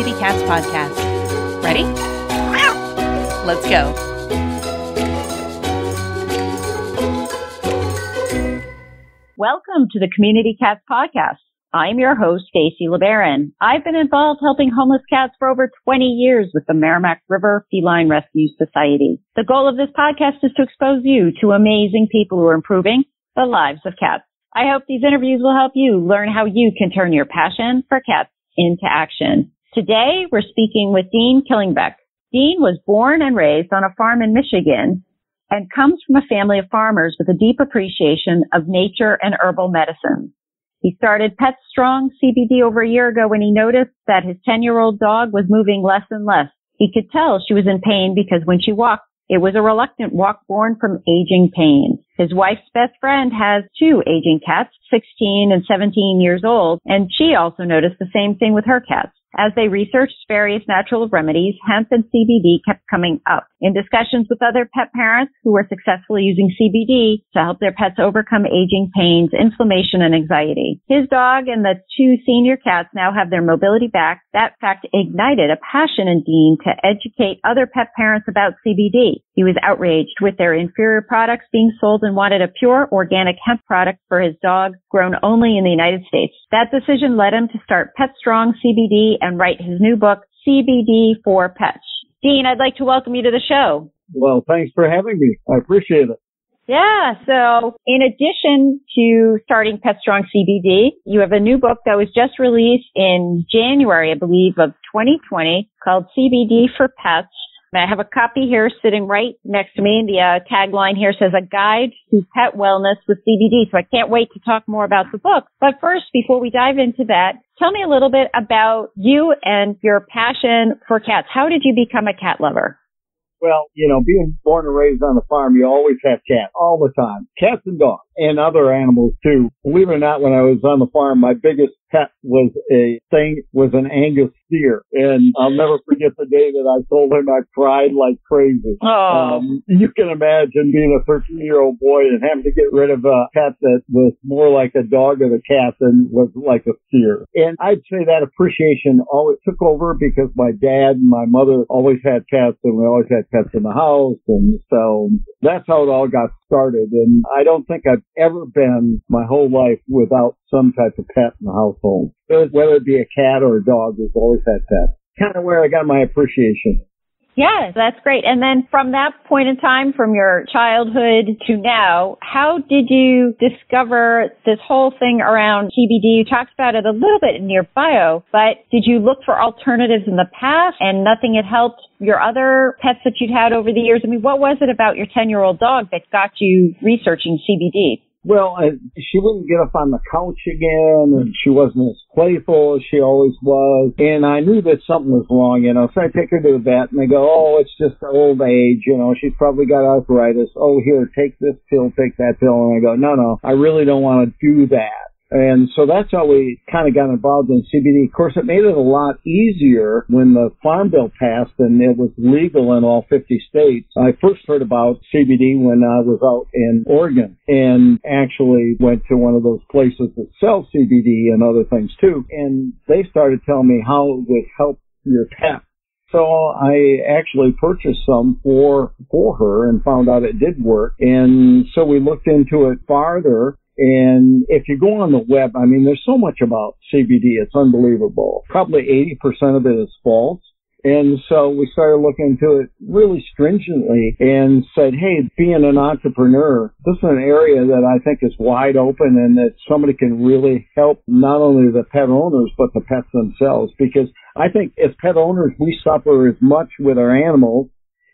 Community Cats podcast. Ready? Let's go. Welcome to the Community Cats podcast. I'm your host, Stacy LeBaron. I've been involved helping homeless cats for over 20 years with the Merrimack River Feline Rescue Society. The goal of this podcast is to expose you to amazing people who are improving the lives of cats. I hope these interviews will help you learn how you can turn your passion for cats into action. Today, we're speaking with Dean Killingbeck. Dean was born and raised on a farm in Michigan and comes from a family of farmers with a deep appreciation of nature and herbal medicine. He started Pets Strong CBD over a year ago when he noticed that his 10 year old dog was moving less and less. He could tell she was in pain because when she walked, it was a reluctant walk born from aging pain. His wife's best friend has two aging cats, 16 and 17 years old, and she also noticed the same thing with her cats. As they researched various natural remedies, hemp and CBD kept coming up. In discussions with other pet parents who were successfully using CBD to help their pets overcome aging pains, inflammation, and anxiety. His dog and the two senior cats now have their mobility back. That fact ignited a passion in Dean to educate other pet parents about CBD. He was outraged with their inferior products being sold and wanted a pure organic hemp product for his dog grown only in the United States. That decision led him to start Pets Strong CBD and write his new book, CBD for Pets. Dean, I'd like to welcome you to the show. Well, thanks for having me. I appreciate it. Yeah. So in addition to starting Pets Strong CBD, you have a new book that was just released in January, I believe, of 2020 called CBD for Pets. I have a copy here sitting right next to me. The uh, tagline here says a guide to pet wellness with CBD. So I can't wait to talk more about the book. But first, before we dive into that, tell me a little bit about you and your passion for cats. How did you become a cat lover? Well, you know, being born and raised on a farm, you always have cats all the time. Cats and dogs and other animals too. Believe it or not, when I was on the farm, my biggest pet was a thing, was an Angus steer. And I'll never forget the day that I told him I cried like crazy. Oh. Um, you can imagine being a 13 year old boy and having to get rid of a pet that was more like a dog or a cat than was like a steer. And I'd say that appreciation always took over because my dad and my mother always had pets and we always had pets in the house. And so that's how it all got started. And I don't think I've ever been my whole life without some type of pet in the household. Whether it be a cat or a dog, we've always had pets. Kind of where I got my appreciation. Yeah, that's great. And then from that point in time, from your childhood to now, how did you discover this whole thing around CBD? You talked about it a little bit in your bio, but did you look for alternatives in the past and nothing had helped your other pets that you'd had over the years? I mean, what was it about your 10 year old dog that got you researching CBD? Well, I, she wouldn't get up on the couch again, and hmm. she wasn't as playful as she always was. And I knew that something was wrong, you know. So I take her to the vet, and they go, "Oh, it's just old age, you know. She's probably got arthritis. Oh, here, take this pill, take that pill." And I go, "No, no, I really don't want to do that." And so that's how we kind of got involved in CBD. Of course, it made it a lot easier when the Farm Bill passed and it was legal in all 50 states. I first heard about CBD when I was out in Oregon and actually went to one of those places that sell CBD and other things too. And they started telling me how it would help your pet. So I actually purchased some for for her and found out it did work. And so we looked into it farther and if you go on the web, I mean, there's so much about CBD. It's unbelievable. Probably 80% of it is false. And so we started looking into it really stringently and said, hey, being an entrepreneur, this is an area that I think is wide open and that somebody can really help not only the pet owners, but the pets themselves. Because I think as pet owners, we suffer as much with our animals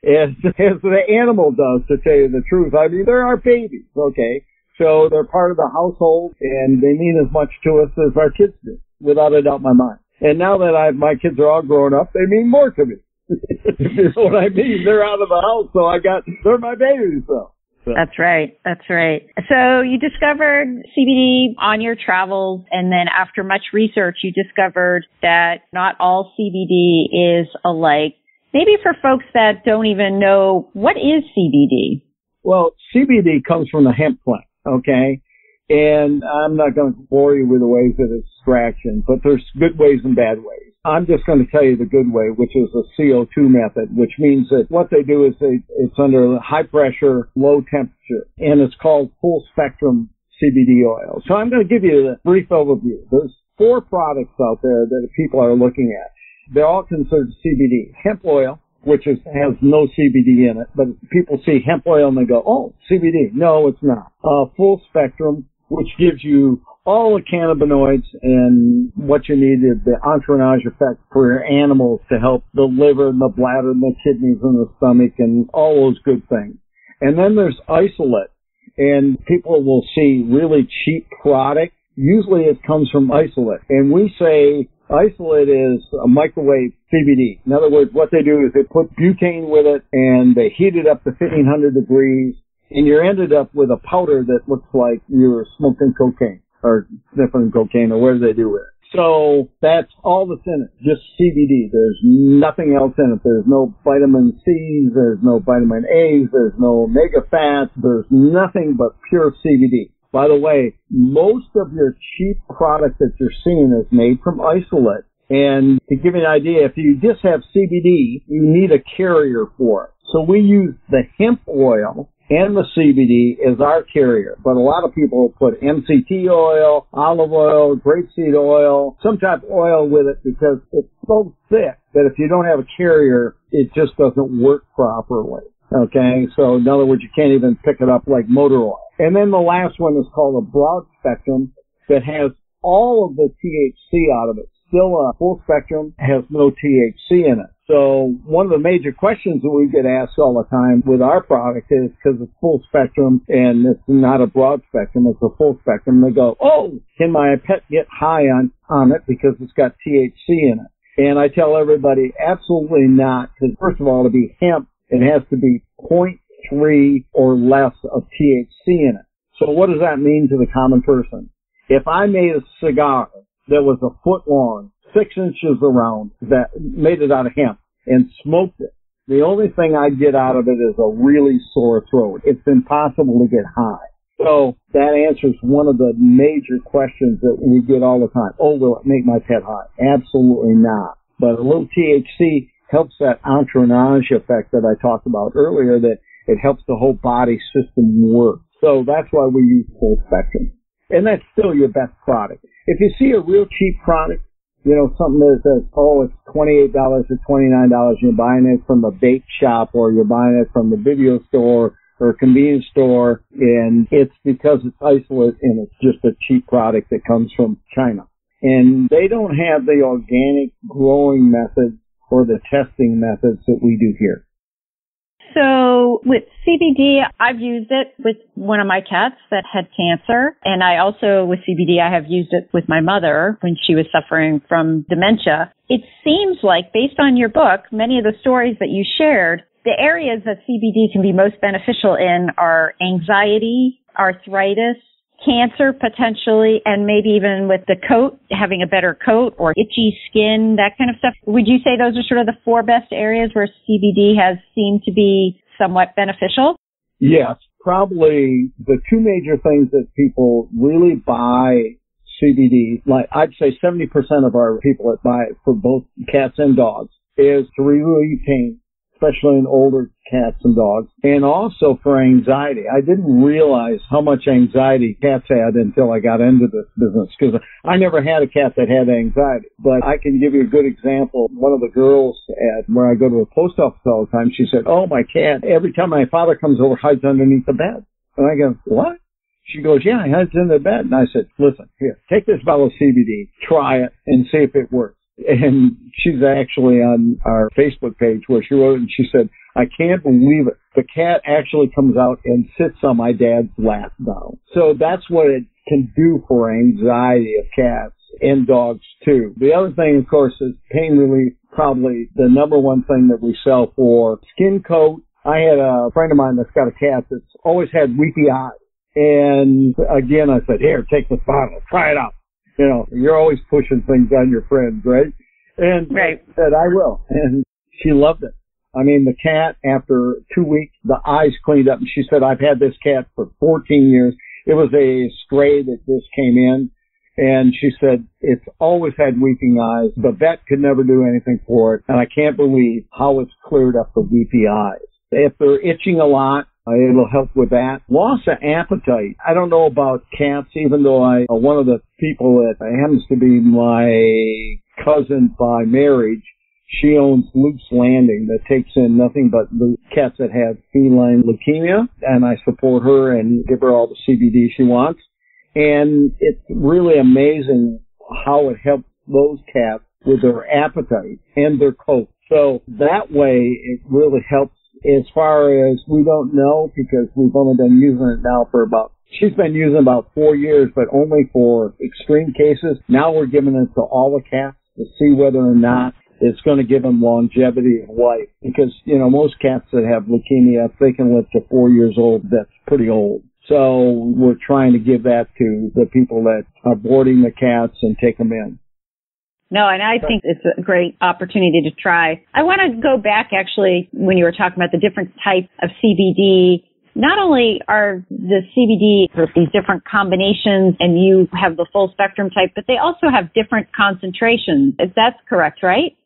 as, as the animal does, to tell you the truth. I mean, they're our babies, okay? So they're part of the household and they mean as much to us as our kids do, without a doubt in my mind. And now that I've, my kids are all grown up, they mean more to me. you know what I mean? They're out of the house, so I got, they're my babies, so. So. That's right. That's right. So you discovered CBD on your travels and then after much research you discovered that not all CBD is alike. Maybe for folks that don't even know what is CBD? Well, CBD comes from the hemp plant okay? And I'm not going to bore you with the ways of extraction, but there's good ways and bad ways. I'm just going to tell you the good way, which is the CO2 method, which means that what they do is they, it's under high pressure, low temperature, and it's called full spectrum CBD oil. So I'm going to give you a brief overview. There's four products out there that people are looking at. They're all considered CBD. Hemp oil, which is, has no CBD in it, but people see hemp oil and they go, oh, CBD. No, it's not. Uh, full spectrum, which gives you all the cannabinoids and what you need is the entourage effect for your animals to help the liver and the bladder and the kidneys and the stomach and all those good things. And then there's isolate and people will see really cheap product. Usually it comes from isolate and we say isolate is a microwave CBD. In other words, what they do is they put butane with it and they heat it up to 1500 degrees and you're ended up with a powder that looks like you're smoking cocaine or sniffing cocaine or whatever they do with it. So that's all that's in it, just CBD. There's nothing else in it. There's no vitamin C's, there's no vitamin A's, there's no omega fats, there's nothing but pure CBD. By the way, most of your cheap product that you're seeing is made from isolate. And to give you an idea, if you just have CBD, you need a carrier for it. So we use the hemp oil and the CBD is our carrier. But a lot of people put MCT oil, olive oil, grapeseed oil, some type of oil with it because it's so thick that if you don't have a carrier, it just doesn't work properly. Okay, so in other words, you can't even pick it up like motor oil. And then the last one is called a broad spectrum that has all of the THC out of it. Still a full spectrum, has no THC in it. So one of the major questions that we get asked all the time with our product is because it's full spectrum and it's not a broad spectrum, it's a full spectrum. They go, oh, can my pet get high on, on it because it's got THC in it? And I tell everybody, absolutely not, because first of all, to be hemp, it has to be 0.3 or less of THC in it. So what does that mean to the common person? If I made a cigar that was a foot long six inches around that made it out of hemp and smoked it. The only thing I get out of it is a really sore throat. It's impossible to get high. So that answers one of the major questions that we get all the time. Oh, will it make my pet high? Absolutely not. But a little THC helps that entourage effect that I talked about earlier that it helps the whole body system work. So that's why we use full spectrum. And that's still your best product. If you see a real cheap product, you know, something that says, oh, it's $28 or $29, and you're buying it from a vape shop or you're buying it from the video store or a convenience store and it's because it's isolate and it's just a cheap product that comes from China. And they don't have the organic growing methods or the testing methods that we do here. So with CBD, I've used it with one of my cats that had cancer. And I also, with CBD, I have used it with my mother when she was suffering from dementia. It seems like based on your book, many of the stories that you shared, the areas that CBD can be most beneficial in are anxiety, arthritis, cancer potentially, and maybe even with the coat, having a better coat or itchy skin, that kind of stuff. Would you say those are sort of the four best areas where CBD has seemed to be somewhat beneficial? Yes, probably the two major things that people really buy CBD, like I'd say 70% of our people that buy it for both cats and dogs is to relieve pain especially in older cats and dogs, and also for anxiety. I didn't realize how much anxiety cats had until I got into this business because I never had a cat that had anxiety. But I can give you a good example. One of the girls at where I go to the post office all the time, she said, "Oh, my cat! Every time my father comes over, hides underneath the bed." And I go, "What?" She goes, yeah, he hides in the bed. And I said, listen, here, take this bottle of CBD, try it, and see if it works and she's actually on our Facebook page where she wrote and she said, I can't believe it. The cat actually comes out and sits on my dad's lap now. So that's what it can do for anxiety of cats and dogs too. The other thing, of course, is pain relief. Probably the number one thing that we sell for skin coat. I had a friend of mine that's got a cat that's always had weepy eyes. And again, I said, here, take this bottle, try it out you know, you're always pushing things on your friends, right? And right. said, I will. And she loved it. I mean, the cat, after two weeks, the eyes cleaned up. And she said, I've had this cat for 14 years. It was a stray that just came in. And she said it's always had weeping eyes. The vet could never do anything for it. And I can't believe how it's cleared up the weepy eyes. If they're itching a lot, uh, it'll help with that. Loss of appetite. I don't know about cats, even though I, uh, one of the people that happens to be my cousin by marriage, she owns Luke's Landing that takes in nothing but the cats that have feline leukemia, and I support her and give her all the CBD she wants. And it's really amazing how it helps those cats with their appetite and their coat. So that way it really helps as far as we don't know because we've only been using it now for about She's been using about four years, but only for extreme cases. Now we're giving it to all the cats to see whether or not it's going to give them longevity of life. Because, you know, most cats that have leukemia, if they can live to four years old, that's pretty old. So we're trying to give that to the people that are boarding the cats and take them in. No, and I think it's a great opportunity to try. I want to go back actually when you were talking about the different types of CBD. Not only are the CBD with these different combinations and you have the full spectrum type, but they also have different concentrations. If that's correct, right?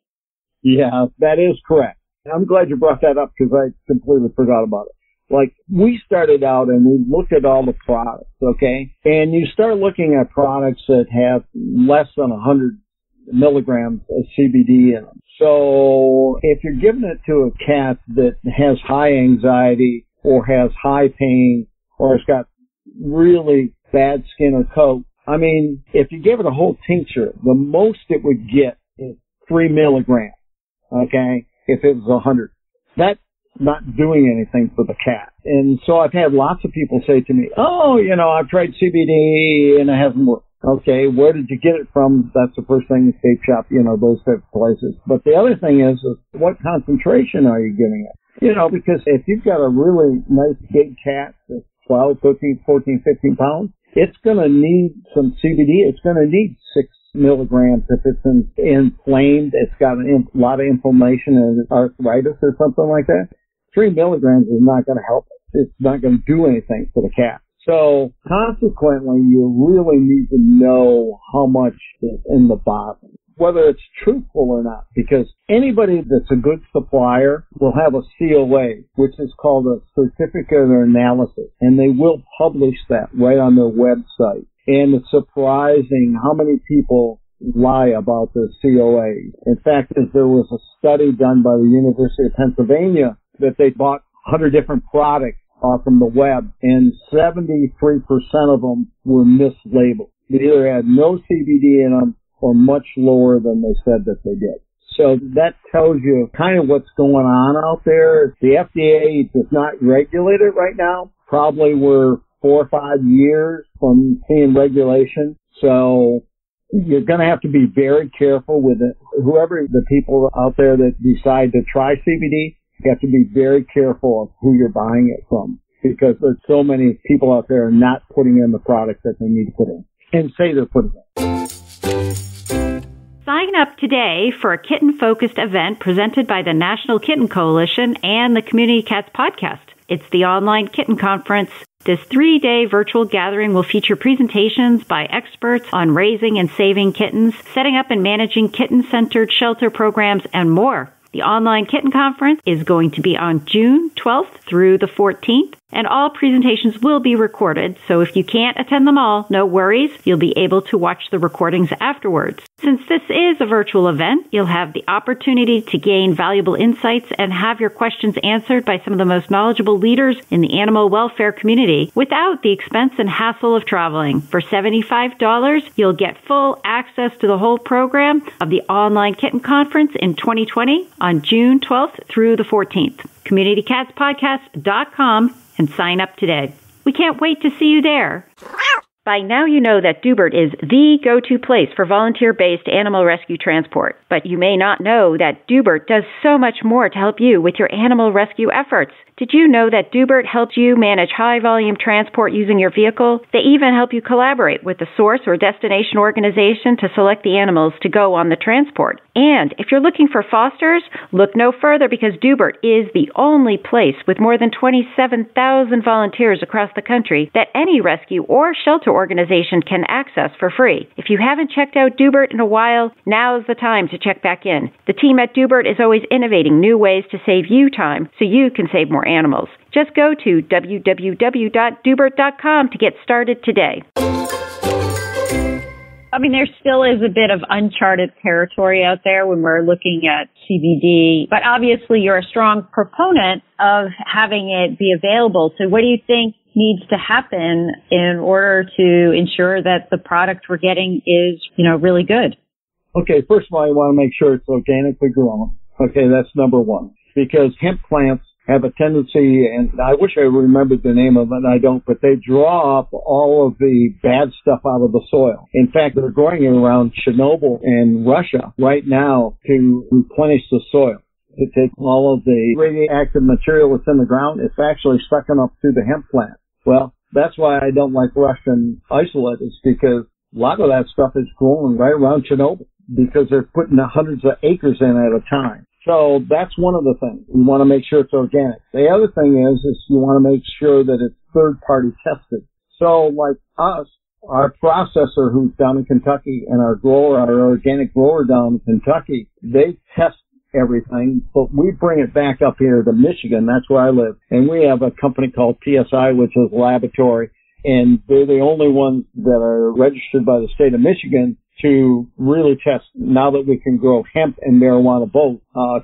Yeah, that is correct. I'm glad you brought that up because I completely forgot about it like we started out and we looked at all the products, okay? And you start looking at products that have less than 100 milligrams of CBD in them. So if you're giving it to a cat that has high anxiety or has high pain or has got really bad skin or coat, I mean, if you give it a whole tincture, the most it would get is three milligrams, okay? If it was a hundred. that's not doing anything for the cat. And so I've had lots of people say to me, oh, you know, I've tried CBD and it hasn't worked. Okay, where did you get it from? That's the first thing, escape shop, you know, those type of places. But the other thing is, is what concentration are you getting it? You know, because if you've got a really nice big cat that's 12, 13, 14, 15 pounds, it's going to need some CBD. It's going to need six milligrams if it's in, inflamed. It's got a lot of inflammation and arthritis or something like that. Three milligrams is not going to help it. It's not going to do anything for the cat. So consequently, you really need to know how much is in the bottle, whether it's truthful or not, because anybody that's a good supplier will have a COA, which is called a certificate of analysis, and they will publish that right on their website. And it's surprising how many people lie about their COA. In fact, there was a study done by the University of Pennsylvania that they bought 100 different products uh, from the web, and 73% of them were mislabeled. They either had no CBD in them or much lower than they said that they did. So that tells you kind of what's going on out there. The FDA does not regulate it right now. Probably we're four or five years from seeing regulation. So you're going to have to be very careful with it. Whoever the people out there that decide to try CBD, you have to be very careful of who you're buying it from because there's so many people out there not putting in the products that they need to put in and say they're putting in. Sign up today for a kitten focused event presented by the National Kitten Coalition and the Community Cats podcast. It's the online kitten conference. This three day virtual gathering will feature presentations by experts on raising and saving kittens, setting up and managing kitten centered shelter programs, and more. The online kitten conference is going to be on June 12th through the 14th and all presentations will be recorded, so if you can't attend them all, no worries, you'll be able to watch the recordings afterwards. Since this is a virtual event, you'll have the opportunity to gain valuable insights and have your questions answered by some of the most knowledgeable leaders in the animal welfare community without the expense and hassle of traveling. For $75, you'll get full access to the whole program of the online kitten conference in 2020 on June 12th through the 14th. CommunityCatsPodcast.com and sign up today. We can't wait to see you there. By now, you know that Doobert is the go to place for volunteer based animal rescue transport. But you may not know that Doobert does so much more to help you with your animal rescue efforts. Did you know that Doobert helps you manage high volume transport using your vehicle? They even help you collaborate with the source or destination organization to select the animals to go on the transport. And if you're looking for fosters, look no further because Doobert is the only place with more than 27,000 volunteers across the country that any rescue or shelter organization can access for free. If you haven't checked out Doobert in a while, now's the time to check back in. The team at Doobert is always innovating new ways to save you time so you can save more animals. Just go to www.doobert.com to get started today. I mean, there still is a bit of uncharted territory out there when we're looking at CBD, but obviously you're a strong proponent of having it be available. So what do you think needs to happen in order to ensure that the product we're getting is, you know, really good? Okay, first of all, you want to make sure it's organically grown. Okay, that's number one. Because hemp plants have a tendency, and I wish I remembered the name of it, I don't, but they draw up all of the bad stuff out of the soil. In fact, they're growing it around Chernobyl and Russia right now to replenish the soil. To take all of the radioactive material that's in the ground, it's actually sucking up through the hemp plant. Well, that's why I don't like Russian isolate is because a lot of that stuff is growing right around Chernobyl because they're putting hundreds of acres in at a time. So that's one of the things. You want to make sure it's organic. The other thing is, is you want to make sure that it's third party tested. So like us, our processor who's down in Kentucky and our grower, our organic grower down in Kentucky, they test everything, but we bring it back up here to Michigan. That's where I live. And we have a company called PSI, which is a laboratory. And they're the only ones that are registered by the state of Michigan to really test now that we can grow hemp and marijuana both uh,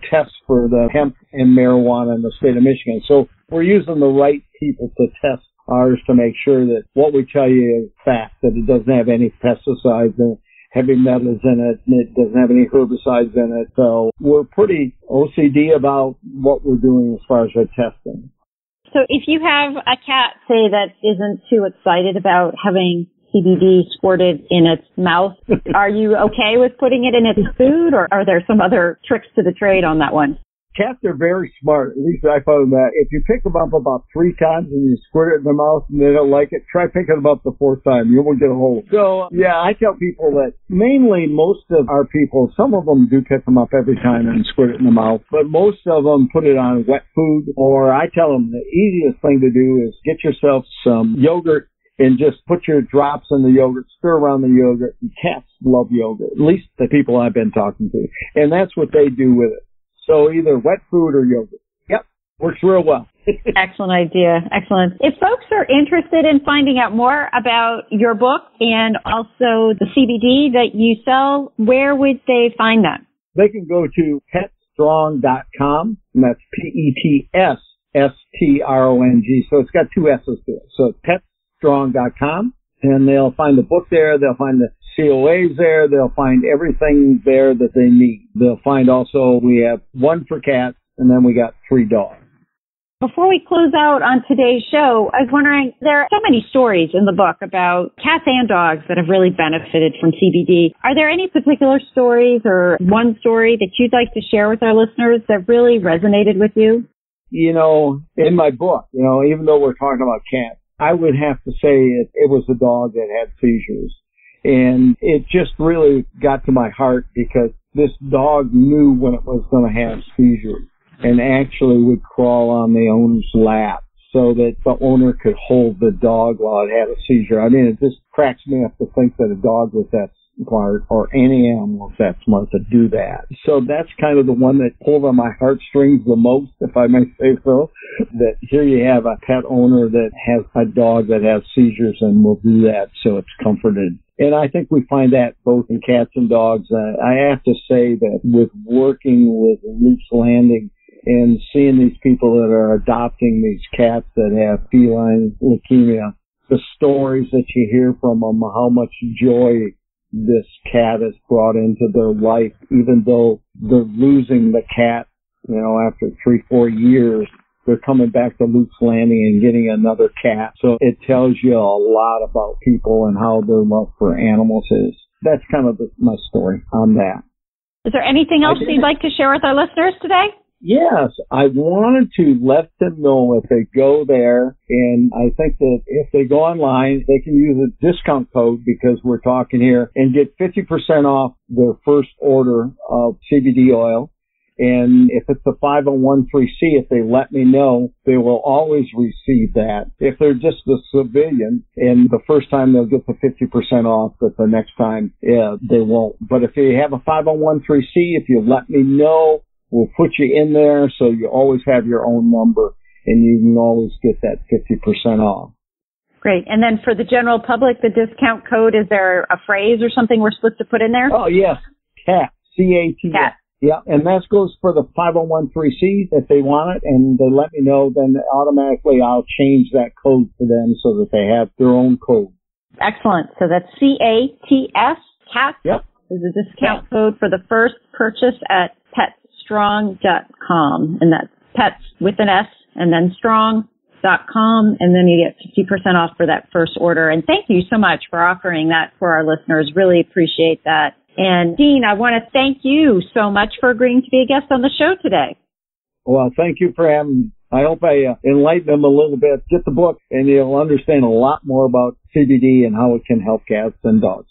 for the hemp and marijuana in the state of Michigan. So we're using the right people to test ours to make sure that what we tell you is fact, that it doesn't have any pesticides and heavy metals in it, and it doesn't have any herbicides in it. So we're pretty OCD about what we're doing as far as our testing. So if you have a cat, say, that isn't too excited about having CBD squirted in its mouth. are you okay with putting it in its food or are there some other tricks to the trade on that one? Cats are very smart. At least I found that. If you pick them up about three times and you squirt it in their mouth and they don't like it, try picking them up the fourth time. You won't get a hold. So, yeah, I tell people that mainly most of our people, some of them do pick them up every time and squirt it in the mouth, but most of them put it on wet food or I tell them the easiest thing to do is get yourself some yogurt and just put your drops in the yogurt, stir around the yogurt. And cats love yogurt, at least the people I've been talking to. And that's what they do with it. So either wet food or yogurt. Yep, works real well. Excellent idea. Excellent. If folks are interested in finding out more about your book and also the CBD that you sell, where would they find that? They can go to petsstrong.com, and that's P-E-T-S S-T-R-O-N-G. So it's got two S's to it. So pet strong.com and they'll find the book there. They'll find the COAs there. They'll find everything there that they need. They'll find also we have one for cats and then we got three dogs. Before we close out on today's show, I was wondering, there are so many stories in the book about cats and dogs that have really benefited from CBD. Are there any particular stories or one story that you'd like to share with our listeners that really resonated with you? You know, in my book, you know, even though we're talking about cats, I would have to say it, it was a dog that had seizures. And it just really got to my heart because this dog knew when it was going to have seizures and actually would crawl on the owner's lap so that the owner could hold the dog while it had a seizure. I mean, it just cracks me up to think that a dog with that smart or any animal that smart to do that. So that's kind of the one that pulled on my heartstrings the most, if I may say so. That here you have a pet owner that has a dog that has seizures and will do that so it's comforted. And I think we find that both in cats and dogs. Uh, I have to say that with working with Luke's Landing, and seeing these people that are adopting these cats that have feline leukemia, the stories that you hear from them, how much joy this cat is brought into their life, even though they're losing the cat, you know, after three, four years, they're coming back to Luke's Landing and getting another cat. So it tells you a lot about people and how their love for animals is. That's kind of the, my story on that. Is there anything else you'd like to share with our listeners today? Yes, I wanted to let them know if they go there, and I think that if they go online, they can use a discount code because we're talking here and get 50% off their first order of CBD oil. And if it's a 501c, if they let me know, they will always receive that. If they're just a civilian and the first time they'll get the 50% off, but the next time, yeah, they won't. But if you have a 501c, if you let me know, we'll put you in there so you always have your own number and you can always get that 50% off. Great. And then for the general public, the discount code, is there a phrase or something we're supposed to put in there? Oh, yes. CAT. C-A-T. CAT. Yeah, and that goes for the 501c if they want it, and they let me know, then automatically I'll change that code for them so that they have their own code. Excellent. So that's C-A-T-S, CAT, Yep. is a discount code for the first purchase at petsstrong.com. And that's pets with an S and then strong.com. And then you get 50% off for that first order. And thank you so much for offering that for our listeners. Really appreciate that. And Dean, I want to thank you so much for agreeing to be a guest on the show today. Well, thank you for having me. I hope I uh, enlighten them a little bit. Get the book and you'll understand a lot more about CBD and how it can help cats and dogs.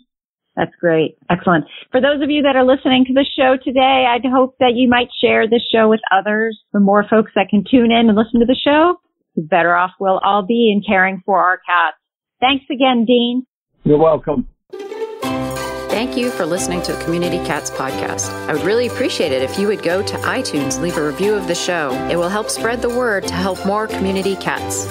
That's great. Excellent. For those of you that are listening to the show today, I'd hope that you might share this show with others. The more folks that can tune in and listen to the show, the better off we'll all be in caring for our cats. Thanks again, Dean. You're welcome. Thank you for listening to the Community Cats podcast. I would really appreciate it if you would go to iTunes, leave a review of the show. It will help spread the word to help more community cats.